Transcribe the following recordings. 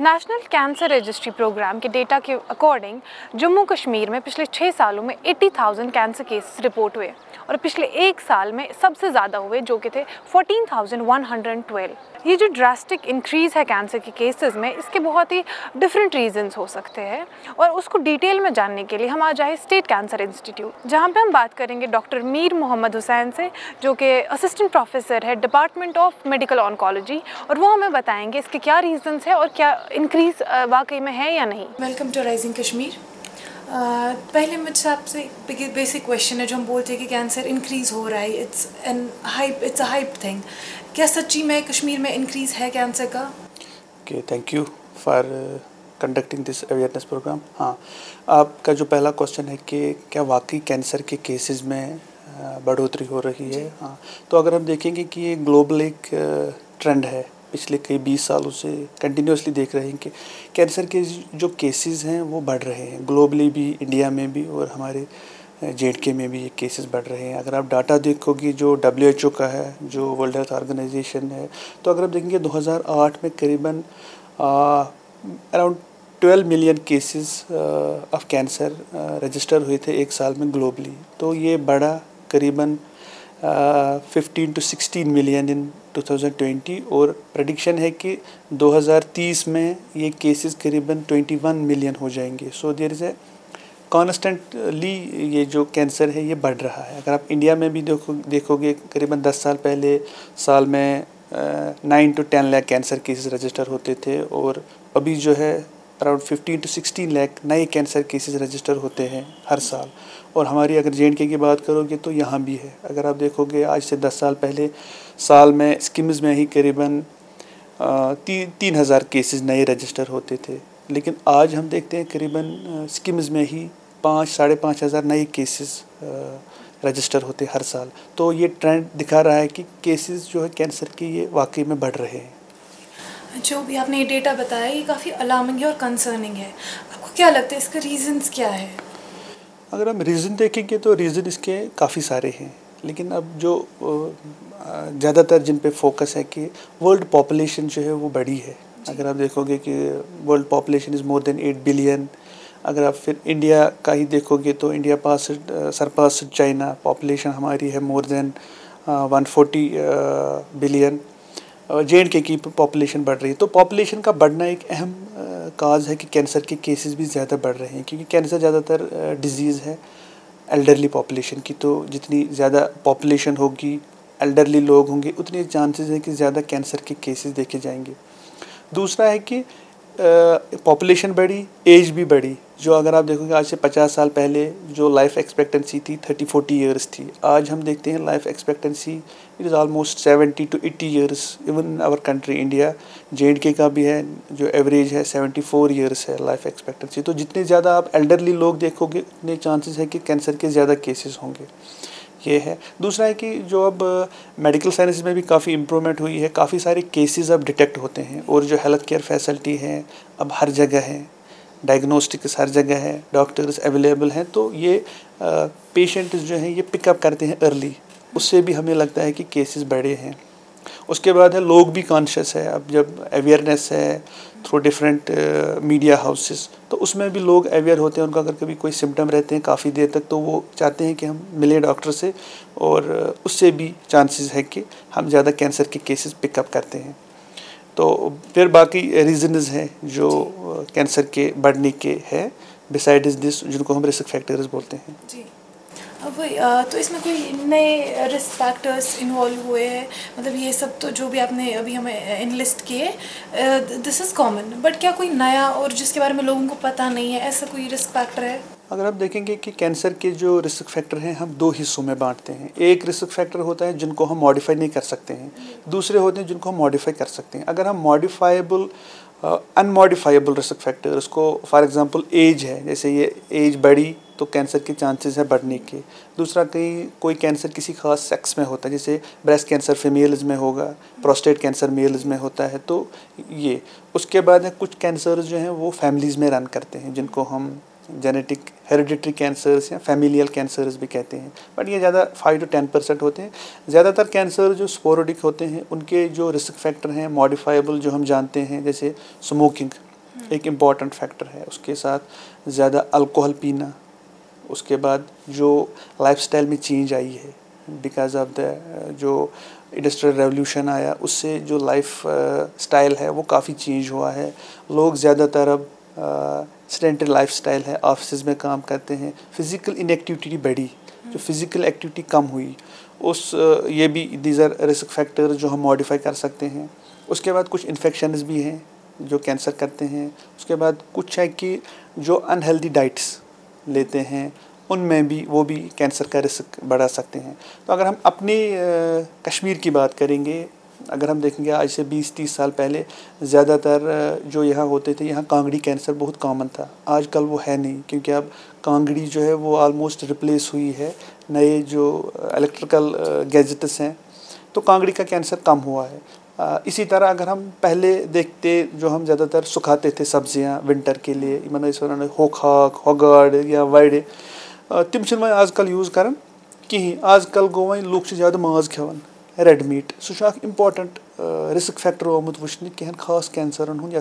National cancer registry programme के data के according Jammu Kashmir में पिछले छः सालों में 80,000 कैंसर केसेस रिपोर्ट हुए और पिछले एक साल में सबसे ज़्यादा हुए जो कि थे 14,112 ये जो ड्रास्टिक इंक्रीज़ है कैंसर के केसेस में इसके बहुत ही डिफरेंट रीजंस हो सकते हैं और उसको डिटेल में जानने के लिए हम आ जाए स्टेट कैंसर इंस्टीट्यूट जहाँ पर हम बात करेंगे डॉक्टर मीर मोहम्मद हुसैन से जो कि असिस्टेंट प्रोफेसर है डिपार्टमेंट ऑफ़ मेडिकल ऑनकोलॉजी और वो हमें बताएँगे इसके क्या रीजंस है और क्या इंक्रीज़ वाकई में है या नहीं? वेलकम टू राइजिंग कश्मीर पहले मुझसे आपसे बेसिक क्वेश्चन है जो हम बोलते हैं कि कैंसर इंक्रीज़ हो रहा है। It's an hype it's a hype thing क्या सच्ची में कश्मीर में इंक्रीज़ है कैंसर का? Okay thank you for conducting this awareness program हाँ आपका जो पहला क्वेश्चन है कि क्या वाकई कैंसर के केसेस में uh, बढ़ोतरी हो रही है? हाँ तो अगर हम देखेंगे कि ये ग्लोबल एक ट्रेंड uh, है पिछले कई बीस सालों से कंटिन्यूसली देख रहे हैं कि कैंसर के जो केसेस हैं, वो बढ़ रहे हैं। ग्लोबली भी इंडिया में भी और हमारे जेड के में भी ये केसेस बढ़ रहे हैं। अगर आप डाटा देखोगे, जो डब्ल्यू एच ओ का है, जो वर्ल्ड हेल्थ ऑर्गेनाइजेशन है तो अगर आप देखेंगे 2008 में करीबन around 12 million cases of cancer register हुए थे एक साल में ग्लोबली तो ये बढ़ा करीबन fifteen to sixteen million in 2020 और प्रडिक्शन है कि 2030 में ये केसेस करीबन 21 मिलियन हो जाएँगे। सो देर इज़ ए कॉन्स्टेंटली ये जो कैंसर है, ये बढ़ रहा है। अगर आप इंडिया में भी देखो, देखोगे, करीबन 10 साल पहले साल में nine to ten lakh cancer cases register होते थे और अभी जो है around fifteen to sixteen lakh नए कैंसर केसेस रजिस्टर होते हैं हर साल। और हमारी अगर जे की बात करोगे तो यहाँ भी है। अगर आप देखोगे आज से दस साल पहले साल में स्कीम्स में ही करीबन ती, तीन हज़ार केसेस नए रजिस्टर होते थे। लेकिन आज हम देखते हैं करीबन स्कीम्स में ही पाँच साढ़े पाँच हज़ार नए केसेस रजिस्टर होते हर साल। तो ये ट्रेंड दिखा रहा है कि केसेस जो है कैंसर के ये वाकई में बढ़ रहे हैं। जो भी आपने ये डेटा बताया ये काफ़ी अलार्मिंग है और कंसर्निंग है। आपको क्या लगता है इसका रीज़न्स क्या है? अगर हम रीज़न देखेंगे तो रीज़न इसके काफ़ी सारे हैं। लेकिन अब जो ज़्यादातर जिन पे फोकस है कि वर्ल्ड पॉपुलेशन जो है वो बड़ी है। अगर आप देखोगे कि world population is more than eight billion अगर आप फिर इंडिया का ही देखोगे तो India pass surpass China population हमारी है more than one forty billion J and K की पॉपुलेशन बढ़ रही है। तो पॉपुलेशन का बढ़ना एक अहम काज है कि कैंसर के केसेस भी ज़्यादा बढ़ रहे हैं, क्योंकि कैंसर ज़्यादातर डिज़ीज़ है एल्डरली पॉपुलेशन की। तो जितनी ज़्यादा पॉपुलेशन होगी एल्डरली लोग होंगे, उतने चांसेस हैं कि ज़्यादा कैंसर के केसेस देखे जाएँगे। दूसरा है कि पॉपुलेशन बढ़ी एज भी बढ़ी, जो अगर आप देखोगे आज से पचास साल पहले जो लाइफ एक्सपेक्टेंसी थी थर्टी फोर्टी ईयर्स थी, आज हम देखते हैं life expectancy it is almost seventy to eighty years even our country India J K का भी है, जो एवरेज है सेवेंटी फोर ईयर्स है लाइफ एक्सपेक्टेंसी तो जितने ज़्यादा आप एल्डरली लोग देखोगे, उतने चांसेस है कि कैंसर के ज़्यादा केसेस होंगे। ये है। दूसरा है कि जो अब मेडिकल साइंस में भी काफ़ी इम्प्रूवमेंट हुई है। काफ़ी सारे केसेस अब डिटेक्ट होते हैं और जो हेल्थ केयर फैसिलिटी है, अब हर जगह है। डायग्नोस्टिक्स हर जगह है डॉक्टर्स अवेलेबल हैं। तो ये पेशेंट्स जो हैं, ये पिकअप करते हैं अर्ली उससे भी हमें लगता है कि केसेस बढ़े हैं। उसके बाद है लोग भी कॉन्शियस है। अब जब अवेयरनेस है थ्रू डिफरेंट मीडिया हाउसेस तो उसमें भी लोग अवेयर होते हैं। उनका अगर कभी कोई सिम्टम रहते हैं काफ़ी देर तक तो वो चाहते हैं कि हम मिलें डॉक्टर से और uh, उससे भी चांसेस है कि हम ज़्यादा कैंसर के केसेस पिकअप करते हैं। तो फिर बाकी रीजनस हैं जो कैंसर uh, के बढ़ने के हैं। बिसाइड इज़ दिस जिनको हम रिस्क फैक्टर्स बोलते हैं। जी। वही तो इसमें कोई नए रिस्क फैक्टर्स इन्वॉल्व हुए हैं? मतलब ये सब तो जो भी आपने अभी हमें इनलिस्ट किए दिस इज़ कॉमन बट क्या कोई नया और जिसके बारे में लोगों को पता नहीं है, ऐसा कोई रिस्क फैक्टर है? अगर आप देखेंगे कि कैंसर के जो रिस्क फैक्टर हैं, हम दो हिस्सों में बांटते हैं। एक रिस्क फैक्टर होता है जिनको हम मॉडिफाई नहीं कर सकते हैं। दूसरे होते हैं जिनको हम मॉडिफाई कर सकते हैं। अगर हम मॉडिफाइबल अनमॉडिफाइबल रिस्क फैक्टर उसको फॉर एग्जांपल एज है, जैसे ये एज बड़ी तो कैंसर के चांसेस है बढ़ने के। दूसरा, कहीं, कोई कैंसर किसी खास सेक्स में होता है, जैसे ब्रेस्ट कैंसर फीमेल्स में होगा प्रोस्टेट कैंसर मेल्स में होता है तो ये। उसके बाद कुछ कैंसर जो हैं, वो फैमिलीज़ में रन करते हैं, जिनको हम जेनेटिक हेरिडिटरी कैंसर्स या फैमिलियल कैंसर्स भी कहते हैं। बट ये ज़्यादा फाइव टू टेन परसेंट होते हैं। ज़्यादातर कैंसर जो स्पोरोडिक होते हैं, उनके जो रिस्क फैक्टर हैं मॉडिफाइबल जो हम जानते हैं, जैसे स्मोकिंग एक इंपॉर्टेंट फैक्टर है। उसके साथ ज़्यादा अल्कोहल पीना उसके बाद जो लाइफस्टाइल में चेंज आई है बिकॉज़ ऑफ़ द जो इंडस्ट्रियल रेवोल्यूशन आया, उससे जो लाइफ स्टाइल है, वो काफ़ी चेंज हुआ है। लोग ज़्यादातर अब सेडेंटरी लाइफ स्टाइल है ऑफ़िस में काम करते हैं फ़िज़िकल इनएक्टिविटी बढ़ी, जो फ़िज़िकल एक्टिविटी कम हुई। उस ये भी दीज आर रिस्क फैक्टर जो हम मॉडिफाई कर सकते हैं। उसके बाद कुछ इन्फेक्शंस भी हैं, जो कैंसर करते हैं। उसके बाद कुछ है कि जो अनहेल्दी डाइट्स लेते हैं, उनमें भी, वो भी कैंसर का रिस्क बढ़ा सकते हैं। तो अगर हम अपने कश्मीर की बात करेंगे, अगर हम देखेंगे आज से 20-30 साल पहले, ज़्यादातर जो यहाँ होते थे, यहाँ कांगड़ी कैंसर बहुत कॉमन था। आजकल वो है नहीं, क्योंकि अब कांगड़ी जो है, वो आलमोस्ट रिप्लेस हुई है। नए जो इलेक्ट्रिकल गैजेट्स हैं तो कांगड़ी का कैंसर कम हुआ है। इसी तरह अगर हम पहले देखते जो हम ज़्यादातर सुखाते थे सब्ज़ियाँ विंटर के लिए वन हो खाक होगाड़ या वाइड तम आजकल यूज़ कर कहीं आजकल गो वो लूक ज़्यादा माज खेवान। रेड मीट सह इंपॉर्टेंट रिस्क फैक्टर आमुत वुचन कहें खास कैंसरन हूँ ये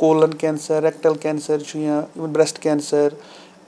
कोलन कैंसर रेक्टल कैंसर या ब्रेस्ट कैंसर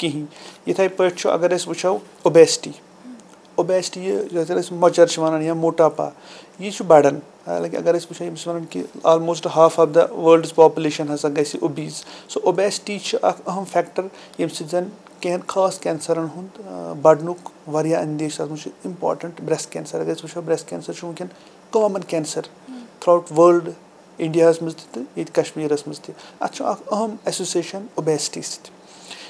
ज़्यादातर प्रान तिम अत पर्टिकुलर डाइटरी हैबिट्स तम गई चेंज आज कह होखा खेवनी आज वहर वरियस फ्रेश सब्ज़ी इथे पे अगर वो कि फ़ूड अडल्ट्रेशन ये आमुत वो ग्लोबली अत पे साइंटिफिक एविडेंस कि फ़ूड अडल्ट्रेशन हसा लॉन्ग टर्मस मज डेफिनेटली इनक्रीज कर कैंसर रिस्क इथे पे अगर वो कुन सात वन कि मोबाइल टावर यम कर कैंसर मगर ये तिस कह प्रूफ क्या आमुत वो कि कैंसर कर मगर क्या रिस्क यहून कि लॉन्ग टर्म अगर रेडिएशन एक्सपोजर ग सह क्या डिज़ीज़ कर मगर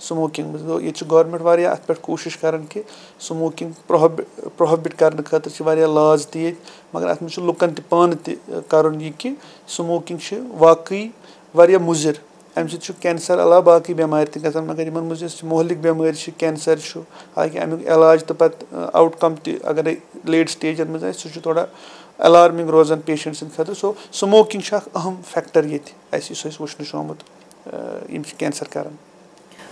कैंसर ये कॉमन स्मोकिंग चाहे सह सिगरेट या तम जजीर रूरल एरिया मज चवान यह अहम काज ये कैंसर बे जे एंड के इंडिया मज शेमिस नंबरस पे स्मोकिंग मज ये गवर्नमेंट वारिया अत पे कोशिश कर कि स्मोकिंग प्रोहबिट करने खतर लाज त मगर अत मे लुकन पान कर कि स्मोकिंग वाकई वारिया मुजिर अमि सत कैंसर अलावा बाकी बेमार त मगर इन मज मोहलिक बेमारी कैंसर हालाँकि अमुक इलाज तो पे आउटकम तगर लेट स्टेजन मज सह थोड़ा अलार्मिंग रोजान पेशेंट सद खतर सो स्मोकिंग अहम फैक्टर ये वो आमुत कैंसर कर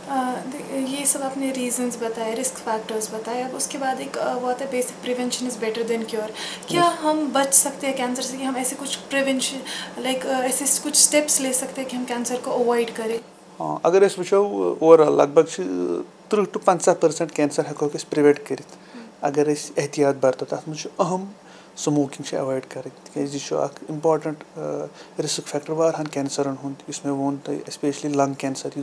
ये सब आपने रीजंस बताए रिस्क फैक्टर्स बताए अब उसके बाद एक वो आता है basic prevention is better than cure क्या हम बच सकते हैं कैंसर से कि हम ऐसे कुछ प्रिवेंशन लाइक ऐसे कुछ स्टेप्स ले सकते हैं कि हम कैंसर को अवॉइड करें? हाँ अगर अस वो ओवरऑल लगभग त्रुह टू पंचा परसेंट कैंसर हेको प्रिवेंट कर? अगर एहतियात बरतो तथ मज अहम स्मोकिंग अवॉइड कर इंपॉर्टेंट रिस्क फैक्टर वारान कैंसरन हूँ मे वो specially lung cancer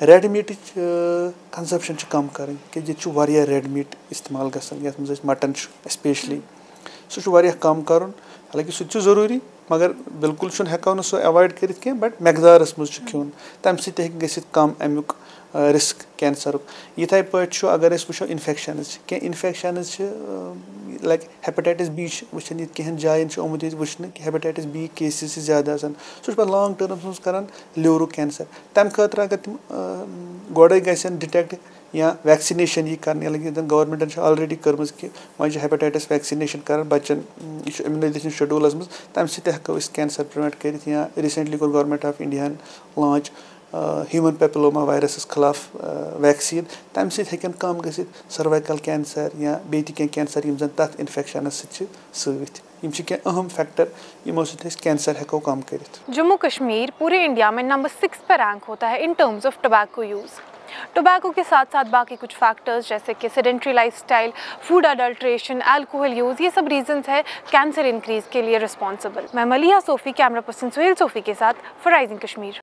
गथे पे हेल्दी फूड्स हेल्दी फूड्सन मज वनो नून कम खेन शुगर कम खेन या चर्बीदार चीज़ कम खेन कार्बोहाइड्रेट कम खेन ये ज़्यादातर स्पेशली बत खेवान बे ोट सो सह तथ मज अन चीज़ ज़्यादातर फ्रेश वेजिटेबल्स फ्रेश फ्रूट्स यम जन सेहत खतर मुफीद तम यूज़ कर रेड मीट कंजप्शन कम कर ये रेड मीट इस्तेमाल ग मटन स्पेशली सह कम कर हालाँकि सह ज़रूरी मगर बिल्कुल हेको सो अवॉइड कर बट मकदारस मज खेन तम सह कम अमुक रिस्क कैंसर इथे पे अगर वो इन्फेक्शन क्या इन्फेक्शन लाइक हेपेटाइटिस बी वुचान कहें जायन आमुत वुचन कि हेपेटाइटिस बी केसेस ज़्यादा सह पे लॉन्ग टर्म मज कर लिवर कैंसर तम खतर अगर तम गोड़े गन डिटेक्ट या वैक्सीनेशन यह कर लगे गवर्नमेंटन ऑलरेडी कर्म कि वह हेपेटाइटिस वैक्सीनेशन कर बच्चन यह इम्यूनाइजेशन शेड्यूलस मज तम या ह्यूमन पेपिलोमा वायरस खिलाफ वैक्सीन तम सकें कम गर्वाइकल कैंसर या बे कैंसर जन तथ इन्फेक्शन सत अहम फैक्टर यमो कैंसर हेको कम कर। जम्मू कश्मीर पूरे इंडिया में नंबर सिक्स पर रैंक होता है in terms of tobacco use tobacco के साथ साथ बाकी कुछ फैक्टर्स जैसे कि sedentary lifestyle food adulteration alcohol use ये सब रीजंस है कैंसर इंक्रीज के लिए रिस्पॉन्सिबल मैं मलिया सोफ़ी कैमरा पर्सन सुहेल सोफ़ी के साथ फराइजिंग कश्मीर।